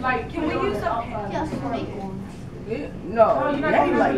Like, can we use the Yes, make one. No, ain't like.